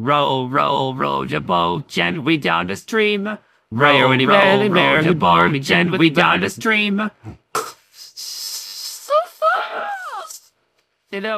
Row, row, row your boat gently down the stream. Row, row, row, row your boat gently down the stream. so fast. You know.